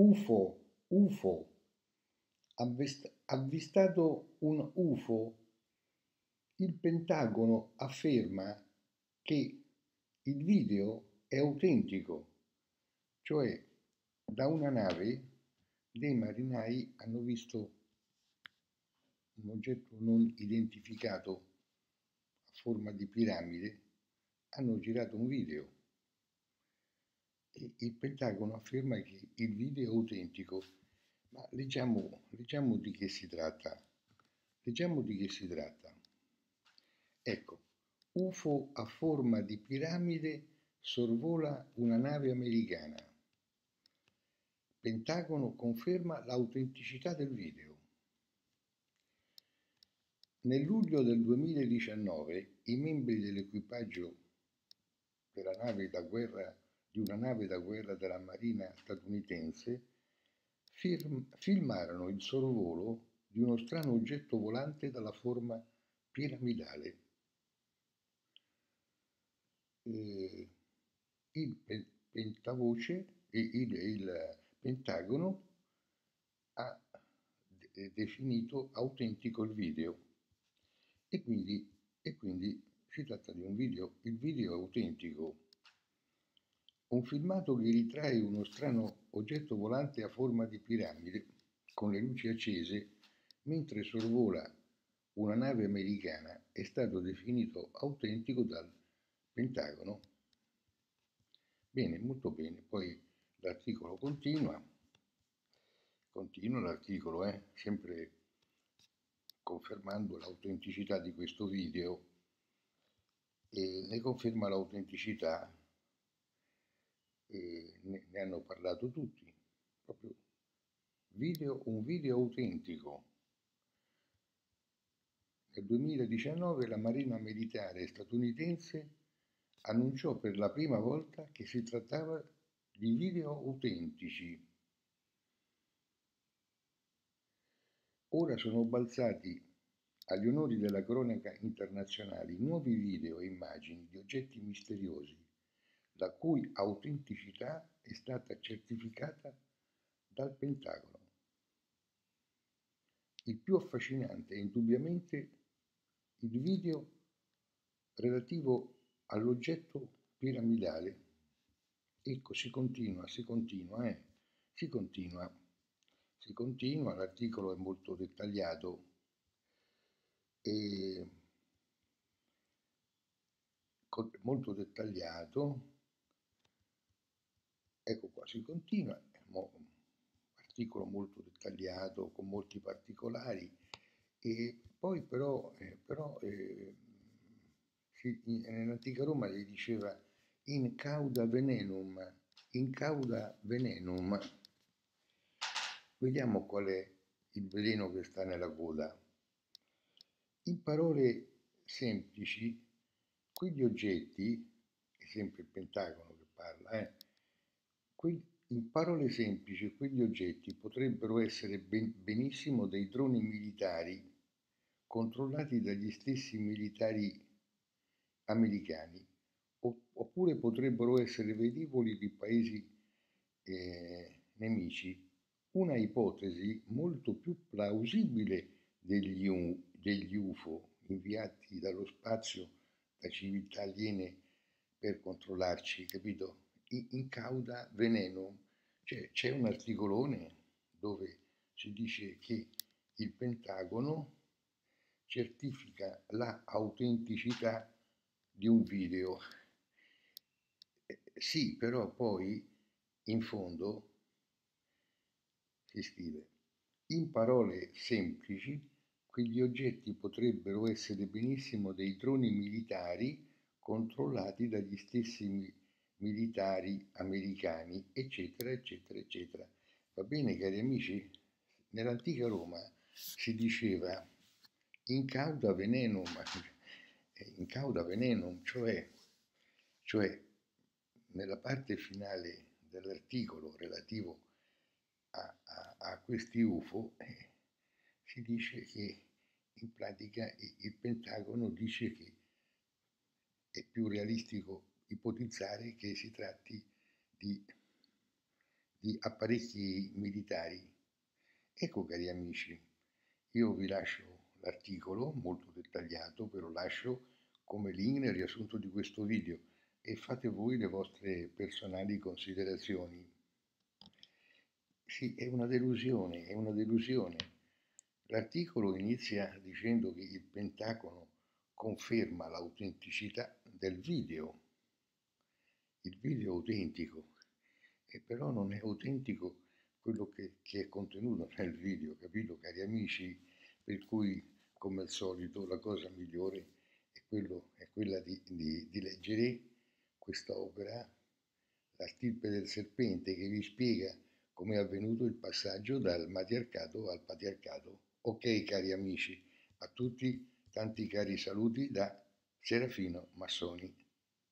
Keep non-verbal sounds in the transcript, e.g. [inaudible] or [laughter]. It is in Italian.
UFO, UFO. Avvist- avvistato un UFO. Il Pentagono afferma che il video è autentico, cioè da una nave dei marinai hanno visto un oggetto non identificato a forma di piramide, hanno girato un video il Pentagono afferma che il video è autentico. Ma leggiamo, leggiamo di che si tratta. Leggiamo di che si tratta. Ecco, UFO a forma di piramide sorvola una nave americana. Pentagono conferma l'autenticità del video. Nel luglio del 2019 i membri dell'equipaggio della nave da guerra, di una nave da guerra della Marina statunitense firm, filmarono il sorvolo di uno strano oggetto volante dalla forma piramidale. Eh, il pentavoce, il, il Pentagono ha definito autentico il video e quindi, e quindi si tratta di un video, il video è autentico. Un filmato che ritrae uno strano oggetto volante a forma di piramide con le luci accese mentre sorvola una nave americana è stato definito autentico dal Pentagono. Bene, molto bene. Poi l'articolo continua, continua l'articolo, eh, sempre confermando l'autenticità di questo video e ne conferma l'autenticità e ne, ne hanno parlato tutti, proprio video, un video autentico. Nel 2019 la Marina Militare statunitense annunciò per la prima volta che si trattava di video autentici Ora sono balzati agli onori della cronaca internazionale nuovi video e immagini di oggetti misteriosi, la cui autenticità è stata certificata dal Pentagono. Il più affascinante è indubbiamente il video relativo all'oggetto piramidale. Ecco, si continua, si continua, eh, si continua. Si continua, l'articolo è molto dettagliato e molto dettagliato. Ecco qua, si continua, articolo molto dettagliato con molti particolari e poi però, eh, però eh, nell'antica Roma si diceva in cauda venenum, in cauda venenum, Vediamo qual è il veleno che sta nella coda. In parole semplici, quegli oggetti, è sempre il Pentagono che parla, eh, in parole semplici quegli oggetti potrebbero essere ben, benissimo dei droni militari controllati dagli stessi militari americani, oppure potrebbero essere velivoli di paesi eh, nemici una ipotesi molto più plausibile degli, degli UFO inviati dallo spazio da civiltà aliene per controllarci, capito? In cauda veneno. Cioè, c'è un articolone dove si dice che il Pentagono certifica la di un video. Eh, sì, però poi in fondo si scrive, in parole semplici, quegli oggetti potrebbero essere benissimo dei droni militari controllati dagli stessi militari americani, eccetera, eccetera, eccetera. Va bene, cari amici? Nell'antica Roma si diceva in cauda venenum, in cauda venenum, cioè, cioè nella parte finale dell'articolo relativo a, a, a questi UFO, eh, si dice che in pratica il Pentagono dice che è più realistico ipotizzare che si tratti di, di apparecchi militari. Ecco cari amici, io vi lascio l'articolo molto dettagliato, ve lo lascio come link nel riassunto di questo video e fate voi le vostre personali considerazioni. Sì, è una delusione, è una delusione. L'articolo inizia dicendo che il Pentagono conferma l'autenticità del video. Il video è autentico, e però non è autentico quello che, che, è contenuto [laughs] nel video, capito cari amici? Per cui, come al solito, la cosa migliore è, quello, è quella di, di, di leggere questa opera, La stirpe del serpente, che vi spiega come è avvenuto il passaggio dal matriarcato al patriarcato. Ok cari amici, a tutti tanti cari saluti da Serafino Massoni.